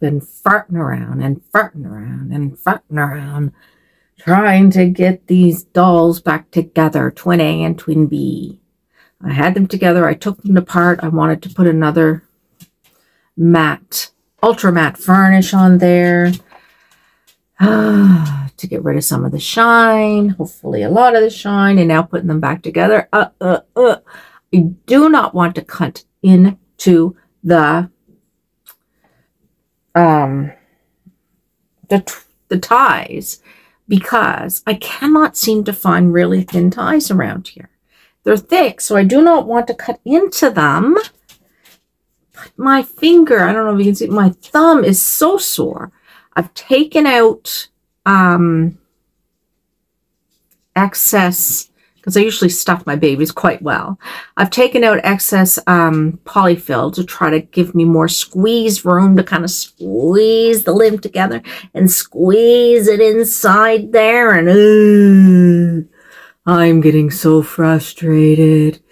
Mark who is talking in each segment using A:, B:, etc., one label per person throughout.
A: Been farting around and farting around and farting around trying to get these dolls back together, twin A and twin B. I had them together. I took them apart. I wanted to put another matte, ultra matte varnish on there to get rid of some of the shine, hopefully a lot of the shine, and now putting them back together. Uh, uh, uh. I do not want to cut into the um the the ties because I cannot seem to find really thin ties around here. They're thick, so I do not want to cut into them. But my finger, I don't know if you can see, my thumb is so sore. I've taken out um, excess, because I usually stuff my babies quite well. I've taken out excess um, polyfill to try to give me more squeeze room to kind of squeeze the limb together and squeeze it inside there. And uh, I'm getting so frustrated.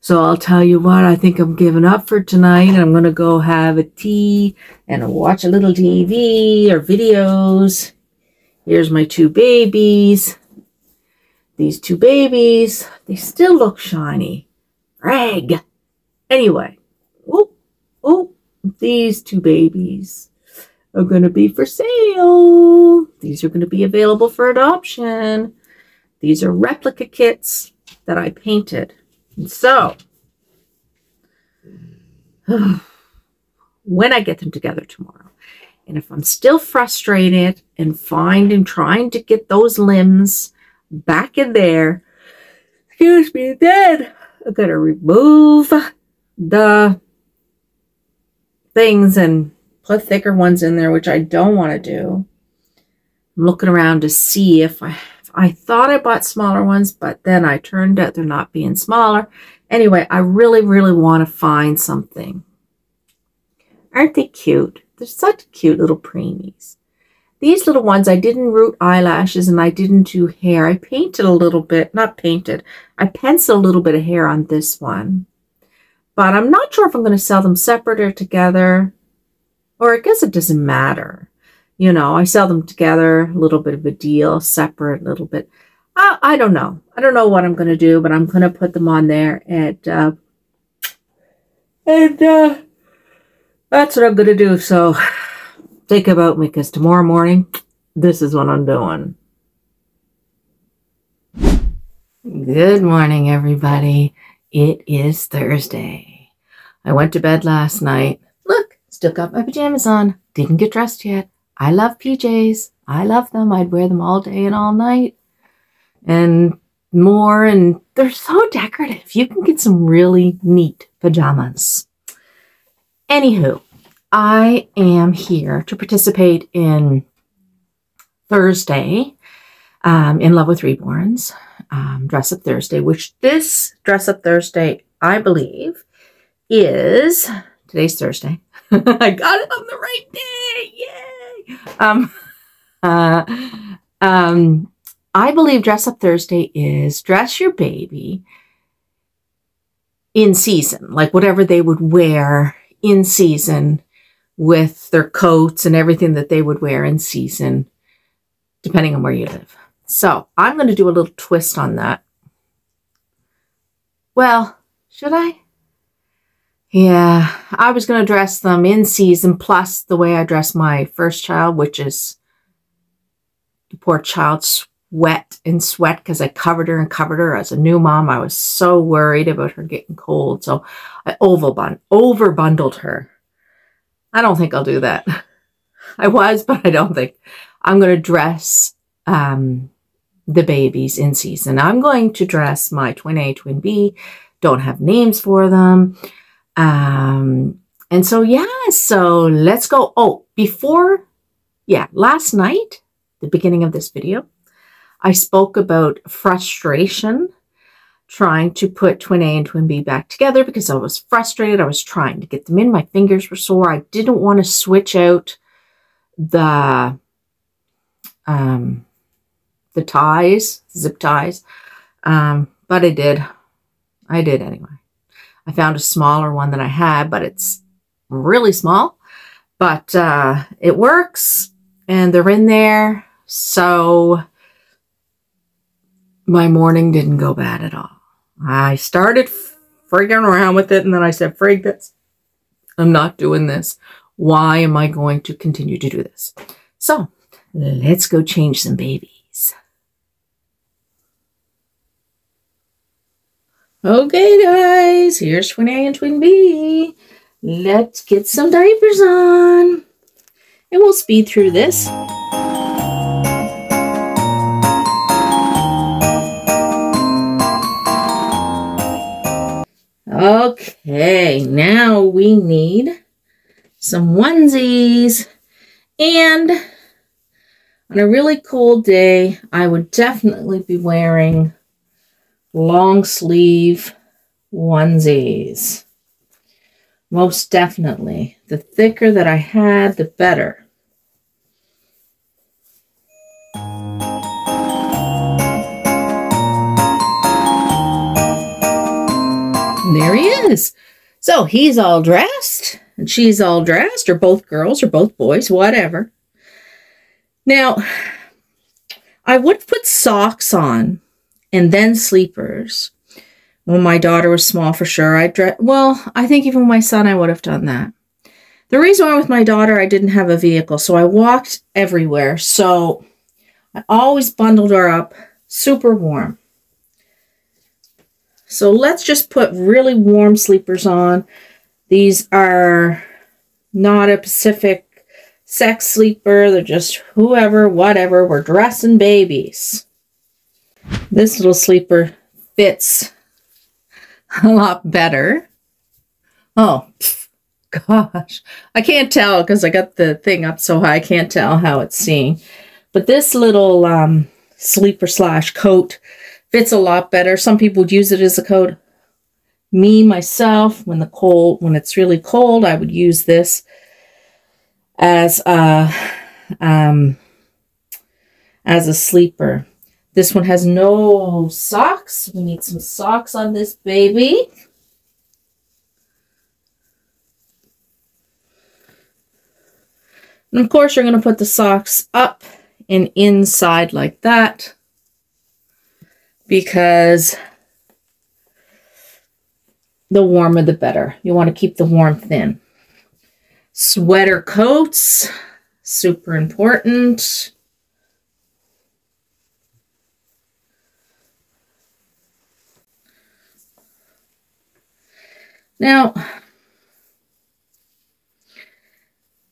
A: So I'll tell you what, I think I'm giving up for tonight. I'm going to go have a tea and watch a little TV or videos. Here's my two babies. These two babies, they still look shiny. Rag. Anyway, oh, oh, these two babies are going to be for sale. These are going to be available for adoption. These are replica kits that I painted. And so, when I get them together tomorrow, and if I'm still frustrated and finding trying to get those limbs back in there, excuse me, then I'm going to remove the things and put thicker ones in there, which I don't want to do. I'm looking around to see if I I thought I bought smaller ones, but then I turned out they're not being smaller. Anyway, I really, really want to find something. Aren't they cute? They're such cute little preemies. These little ones, I didn't root eyelashes and I didn't do hair. I painted a little bit, not painted, I penciled a little bit of hair on this one. But I'm not sure if I'm going to sell them separate or together. Or I guess it doesn't matter. You know, I sell them together, a little bit of a deal, separate, a little bit. I, I don't know. I don't know what I'm going to do, but I'm going to put them on there. And, uh, and, uh, that's what I'm going to do. So think about me because tomorrow morning, this is what I'm doing. Good morning, everybody. It is Thursday. I went to bed last night. Look, still got my pajamas on. Didn't get dressed yet. I love PJs. I love them. I'd wear them all day and all night and more. And they're so decorative. You can get some really neat pajamas. Anywho, I am here to participate in Thursday um, in Love with Reborns, um, Dress Up Thursday, which this Dress Up Thursday, I believe, is today's Thursday. I got it on the right day. Yay! Um, uh, um, I believe Dress Up Thursday is dress your baby in season, like whatever they would wear in season with their coats and everything that they would wear in season, depending on where you live. So I'm going to do a little twist on that. Well, should I? Yeah, I was going to dress them in season, plus the way I dressed my first child, which is the poor child sweat and sweat because I covered her and covered her. As a new mom, I was so worried about her getting cold. So I over, over bundled her. I don't think I'll do that. I was, but I don't think. I'm going to dress um, the babies in season. I'm going to dress my twin A, twin B. Don't have names for them. Um, and so, yeah, so let's go. Oh, before, yeah, last night, the beginning of this video, I spoke about frustration trying to put twin A and twin B back together because I was frustrated. I was trying to get them in. My fingers were sore. I didn't want to switch out the um, the ties, zip ties, um, but I did. I did anyway. I found a smaller one than I had, but it's really small. But uh, it works and they're in there. So my morning didn't go bad at all. I started frigging around with it and then I said, frig. I'm not doing this. Why am I going to continue to do this? So let's go change some babies. Okay, guys, here's Twin A and Twin B. Let's get some diapers on. And we'll speed through this. Okay, now we need some onesies. And on a really cold day, I would definitely be wearing long sleeve onesies. Most definitely. The thicker that I had, the better. There he is. So he's all dressed and she's all dressed, or both girls or both boys, whatever. Now, I would put socks on and then sleepers when my daughter was small for sure. I dress well, I think even my son I would have done that. The reason why with my daughter I didn't have a vehicle, so I walked everywhere. So I always bundled her up super warm. So let's just put really warm sleepers on. These are not a Pacific sex sleeper. They're just whoever, whatever. We're dressing babies. This little sleeper fits a lot better. Oh, gosh. I can't tell because I got the thing up so high. I can't tell how it's seeing. But this little um, sleeper slash coat fits a lot better. Some people would use it as a coat. Me, myself, when the cold, when it's really cold, I would use this as a, um, as a sleeper. This one has no socks. We need some socks on this baby. And of course, you're going to put the socks up and inside like that because the warmer the better. You want to keep the warmth in. Sweater coats, super important. Now,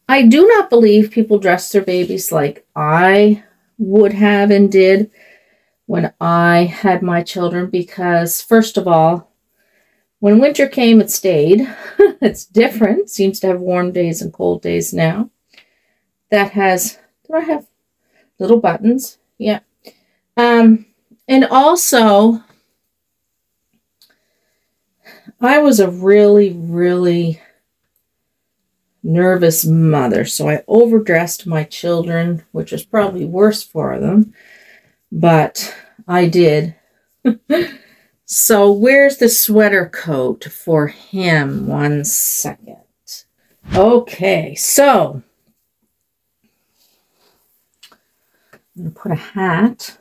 A: I do not believe people dress their babies like I would have and did when I had my children because, first of all, when winter came, it stayed. it's different. Seems to have warm days and cold days now. That has, do I have little buttons? Yeah. Um, and also, I was a really, really nervous mother, so I overdressed my children, which was probably worse for them, but I did. so where's the sweater coat for him? One second. Okay, so I'm going to put a hat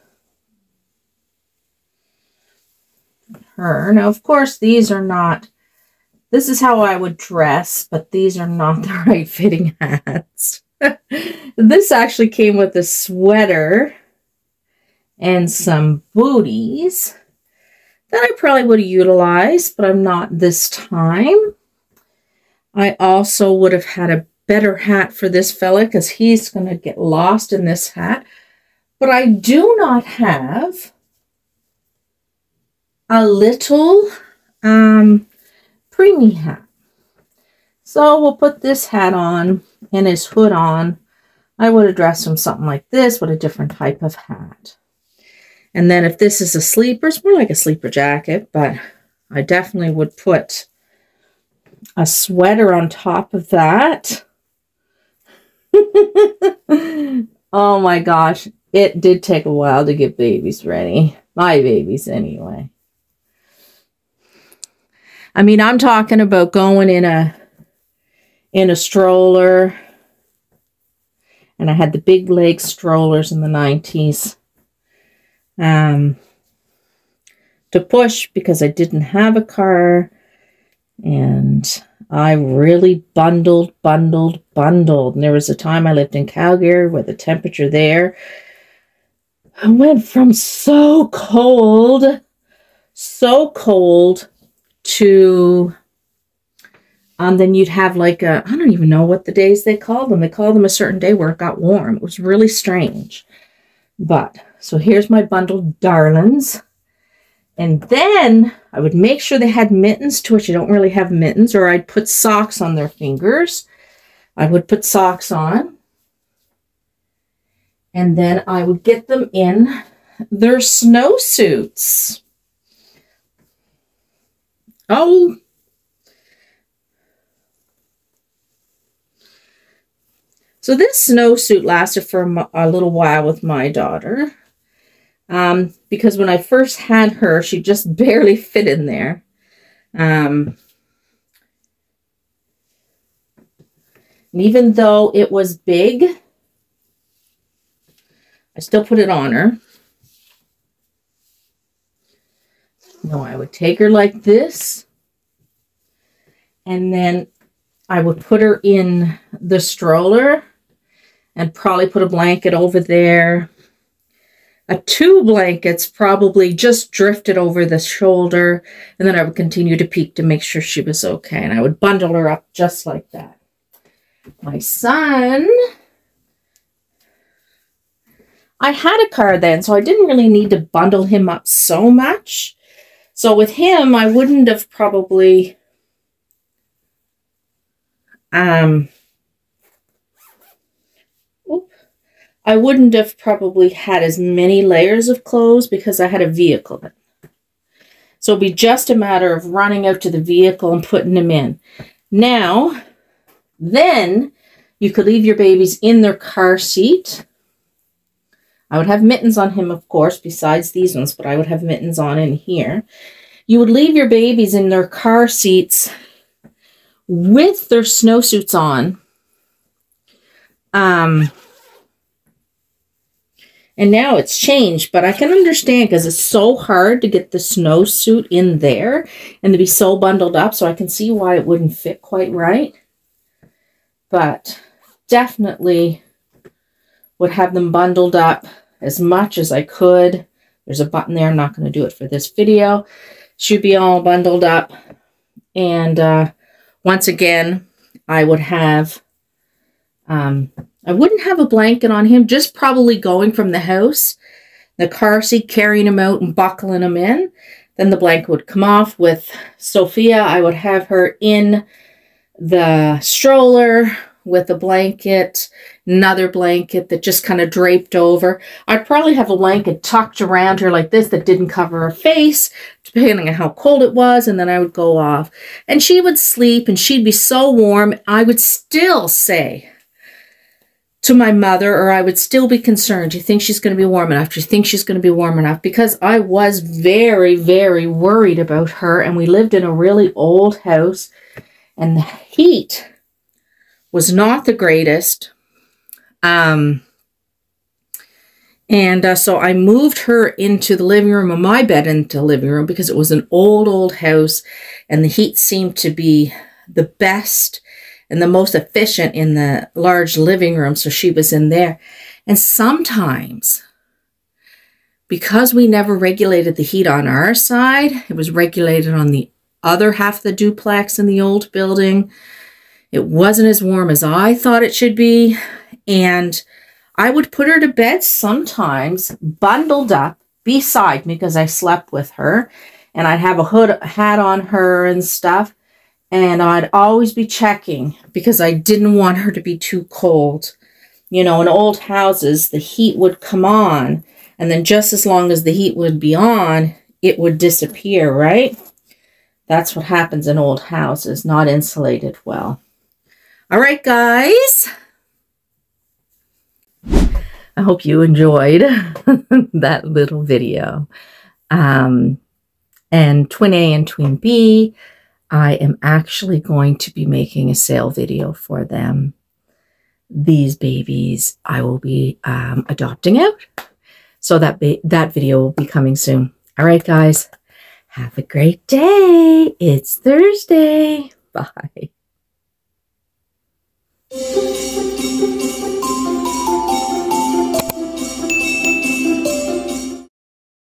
A: her. Now, of course, these are not, this is how I would dress, but these are not the right fitting hats. this actually came with a sweater and some booties that I probably would have utilized, but I'm not this time. I also would have had a better hat for this fella because he's going to get lost in this hat. But I do not have a little um, preemie hat. So we'll put this hat on and his hood on. I would have dressed him something like this with a different type of hat. And then if this is a sleeper, it's more like a sleeper jacket, but I definitely would put a sweater on top of that. oh my gosh. It did take a while to get babies ready. My babies anyway. I mean, I'm talking about going in a in a stroller And I had the big leg strollers in the 90s um, to push because I didn't have a car. And I really bundled, bundled, bundled. And there was a time I lived in Calgary where the temperature there went from so cold, so cold to um, then you'd have like a, I don't even know what the days they called them. They called them a certain day where it got warm. It was really strange. But, so here's my bundled darlings. And then I would make sure they had mittens, to which I don't really have mittens, or I'd put socks on their fingers. I would put socks on. And then I would get them in their snowsuits. Oh, So this snowsuit lasted for a little while with my daughter. Um, because when I first had her, she just barely fit in there. Um, and even though it was big, I still put it on her. No, I would take her like this. And then I would put her in the stroller and probably put a blanket over there. A two blankets probably just drifted over the shoulder, and then I would continue to peek to make sure she was okay, and I would bundle her up just like that. My son, I had a car then, so I didn't really need to bundle him up so much. So with him, I wouldn't have probably um, I wouldn't have probably had as many layers of clothes because I had a vehicle. So it'd be just a matter of running out to the vehicle and putting them in. Now, then you could leave your babies in their car seat. I would have mittens on him, of course, besides these ones, but I would have mittens on in here. You would leave your babies in their car seats with their snowsuits on. Um, and now it's changed, but I can understand because it's so hard to get the snowsuit in there and to be so bundled up. So I can see why it wouldn't fit quite right. But definitely would have them bundled up as much as I could. There's a button there. I'm not going to do it for this video. Should be all bundled up. And uh, once again, I would have um, I wouldn't have a blanket on him, just probably going from the house, the car seat, carrying him out and buckling him in. Then the blanket would come off with Sophia. I would have her in the stroller with a blanket, another blanket that just kind of draped over. I'd probably have a blanket tucked around her like this that didn't cover her face, depending on how cold it was, and then I would go off. And she would sleep and she'd be so warm, I would still say, to my mother or I would still be concerned. Do you think she's going to be warm enough? Do you think she's going to be warm enough? Because I was very, very worried about her and we lived in a really old house and the heat was not the greatest. Um, and uh, so I moved her into the living room, of my bed into the living room because it was an old, old house and the heat seemed to be the best and the most efficient in the large living room. So she was in there. And sometimes, because we never regulated the heat on our side, it was regulated on the other half of the duplex in the old building. It wasn't as warm as I thought it should be. And I would put her to bed sometimes bundled up beside me because I slept with her. And I'd have a hood hat on her and stuff and I'd always be checking because I didn't want her to be too cold. You know, in old houses, the heat would come on, and then just as long as the heat would be on, it would disappear, right? That's what happens in old houses, not insulated well. All right, guys. I hope you enjoyed that little video. Um, and Twin A and Twin B, I am actually going to be making a sale video for them. these babies I will be um, adopting out. So that that video will be coming soon. All right, guys. Have a great day. It's Thursday. Bye.